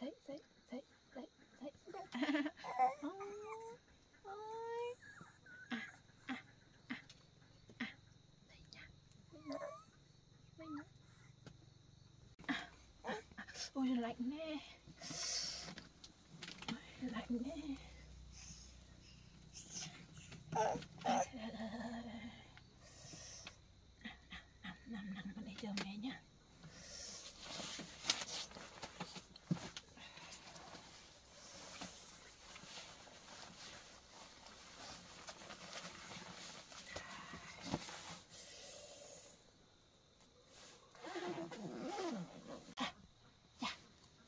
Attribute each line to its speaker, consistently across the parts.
Speaker 1: dậy dậy dậy dậy dậy ôi ôi. À à à à. Đây nha. Đây nha. À, à, à. ôi lạnh nè. Lạnh nè nằm nằm ở đây chờ mẹ nha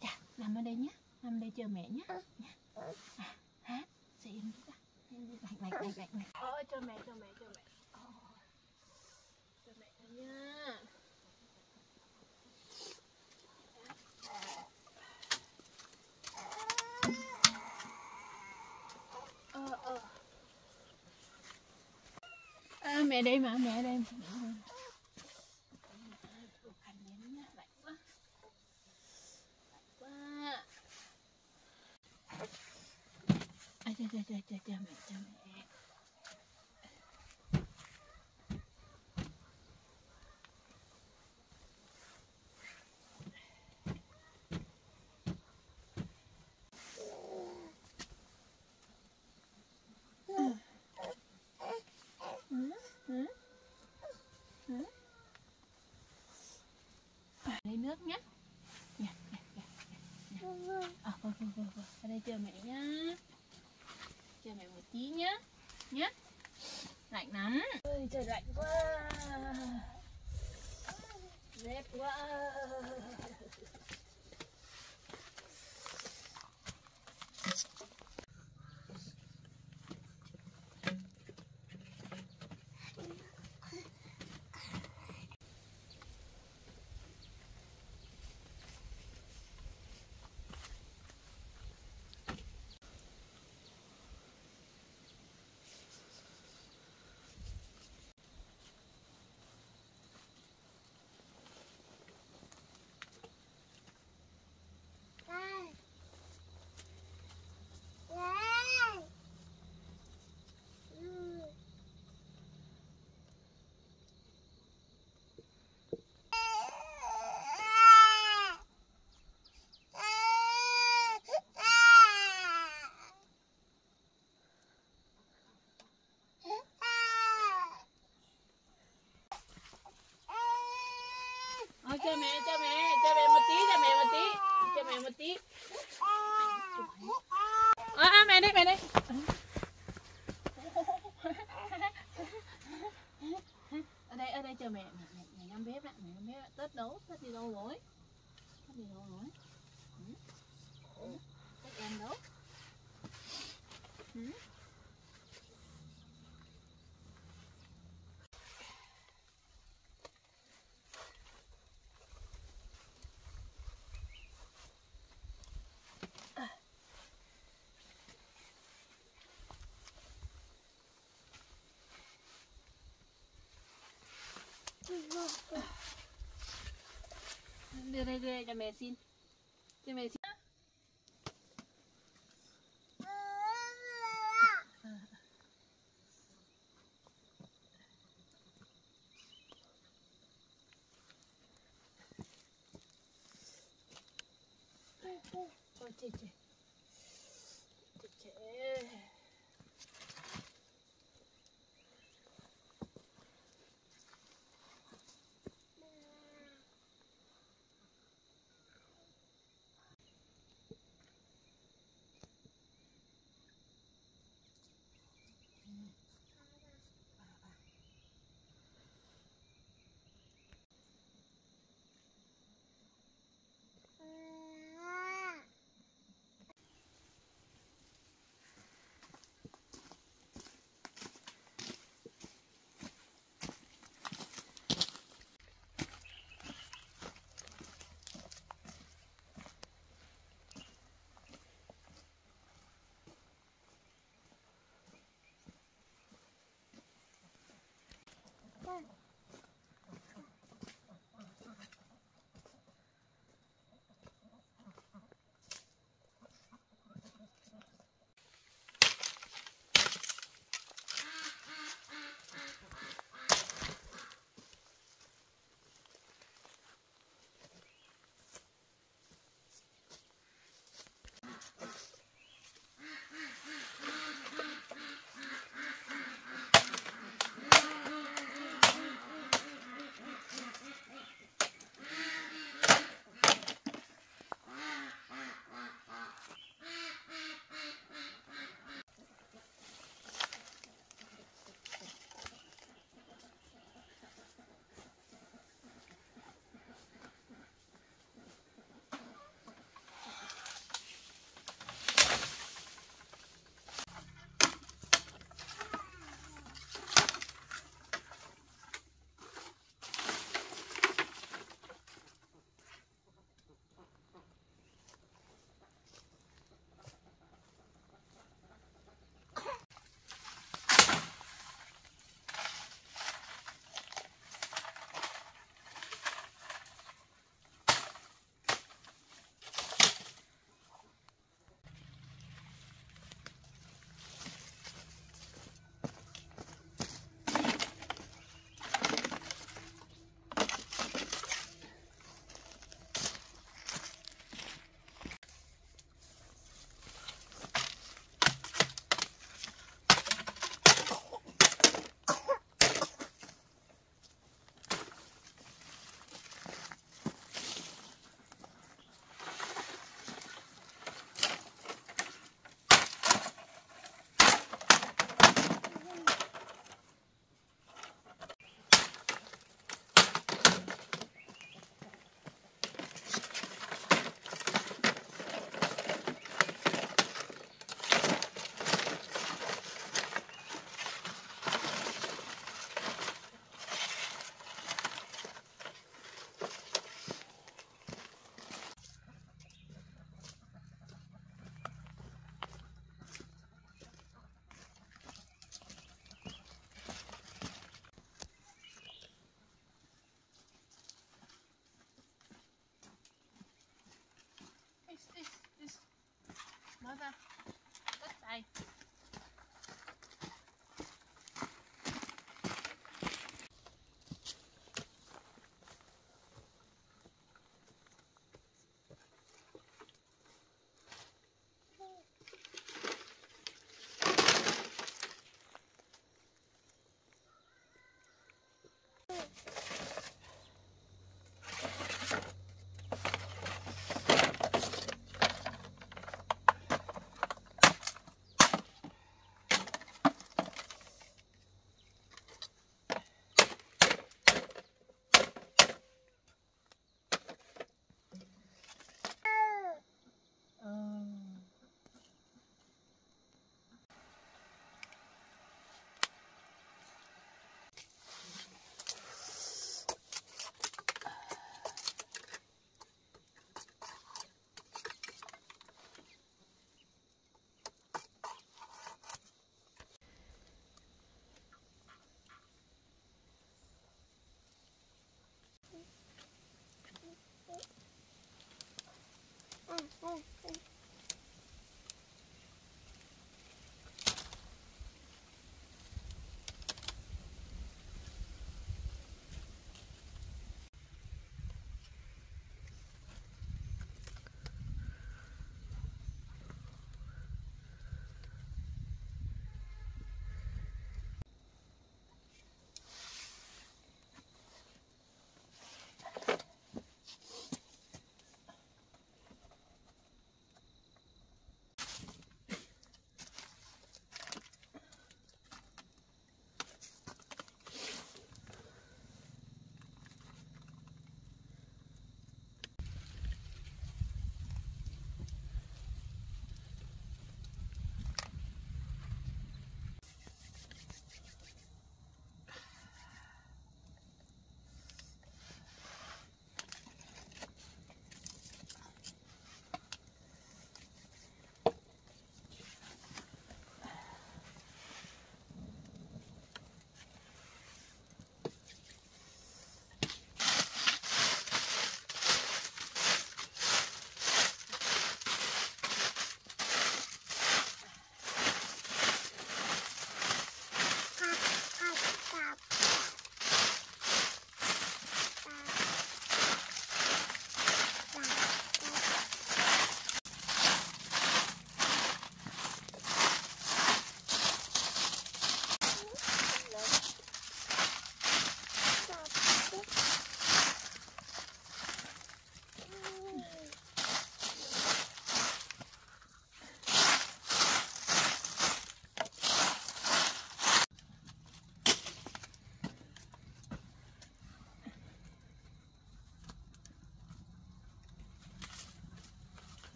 Speaker 1: Dạ, nằm ở đây nhé nằm ở đây chờ mẹ nhé đi ra lạnh lạnh lạnh lạnh lạnh ôi cho mẹ cho mẹ cho mẹ. Ôi, cho mẹ nha ờ ờ. À, mẹ đây mà mẹ đây mẹ đây. Chụp hành đến nhá, lạnh quá quá cha cha cha mẹ cha mẹ lấy nước nhé Nha, nha, nha, nha. À, vâng, vâng, vâng, vâng. Ở đây chờ mẹ nhá Chờ tí nhá Nhá. Lạnh lắm. Ơi trời lạnh quá. Rét quá. Ờ, cho mẹ cho mẹ cho mẹ một tí cho mẹ một tí cho mẹ một tí à, à, mẹ đây mẹ đây ở đây ở đây chờ mẹ mẹ mẹ, mẹ ngắm bếp lại mẹ ngắm bếp lại tết đâu tết đi đâu rồi tết đi đâu rồi ừ? Ừ? tết em đâu ừ? Đưa đây đưa đây cho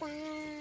Speaker 1: 八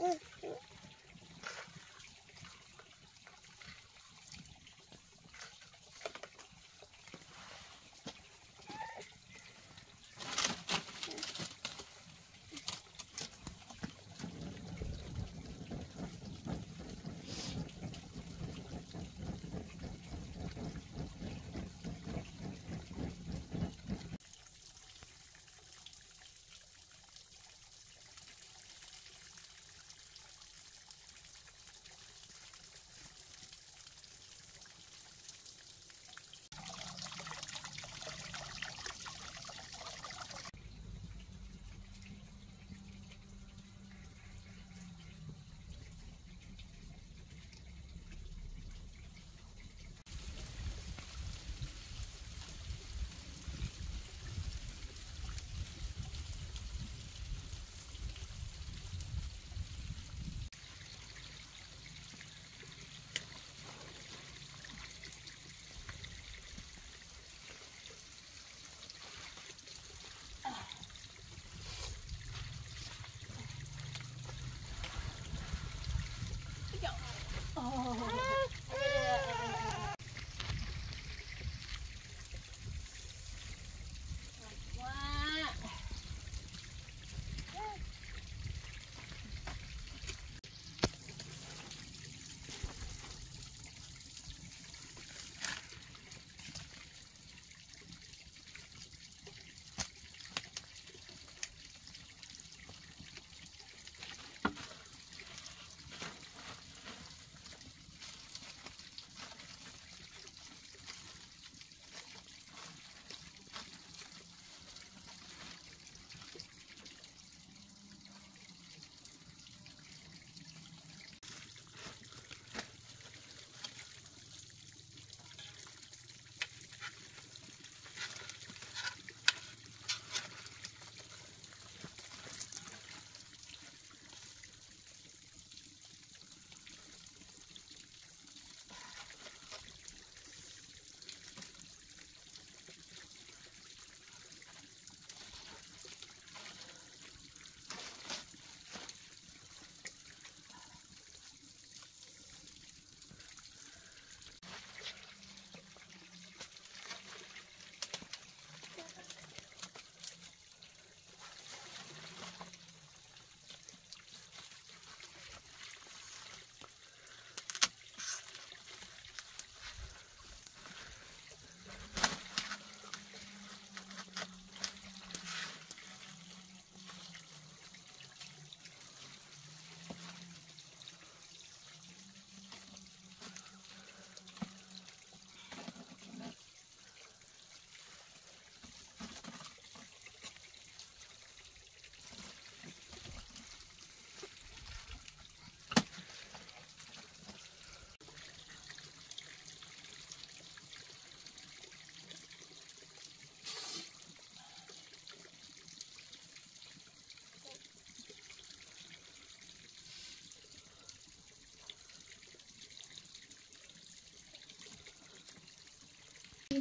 Speaker 1: Oh.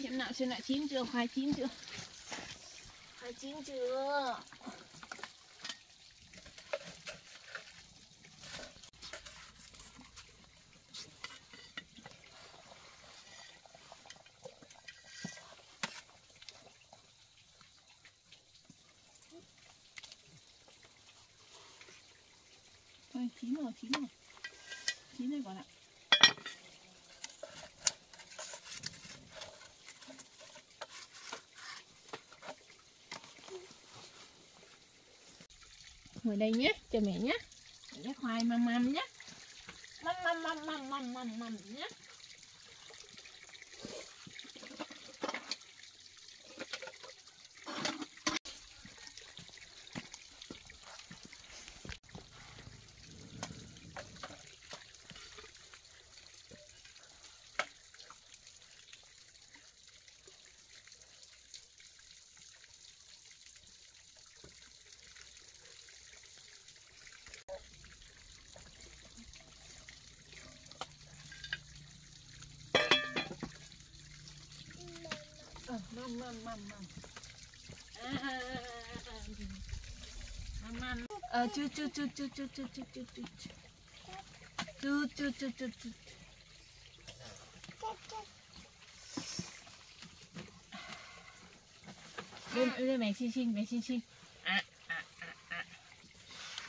Speaker 1: Xem nào xem nào chín chưa khoai chín chưa khoai chín chưa Ôi, chín rồi, chín rồi. Chín rồi còn ạ. ngồi đây nhé, cho mẹ nhé. Mẹ khoai mâm mâm nhé. Mâm mâm mâm mâm mâm mâm nhé. À, à, à. Măm măm. Ờ, chú chú chú chú chú chú chú chú chú chú chú chú chú chú lên lên mẹ xin xin mẹ xin xin à à à à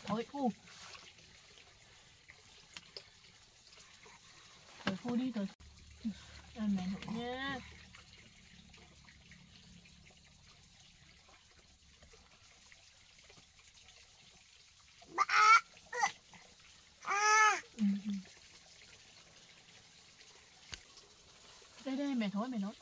Speaker 1: ôi u 没头，没头。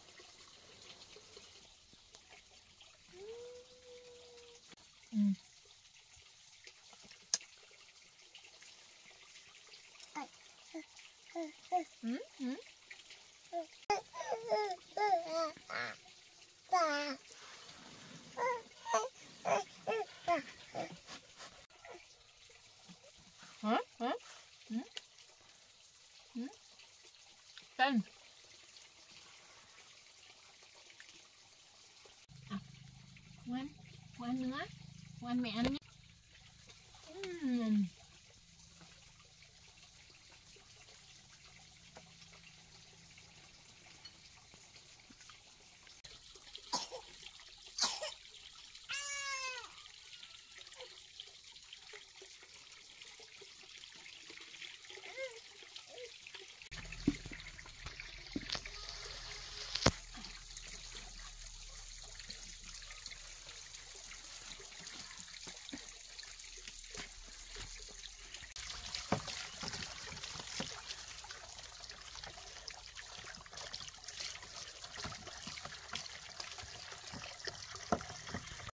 Speaker 1: á. Của mẹ anh nhé.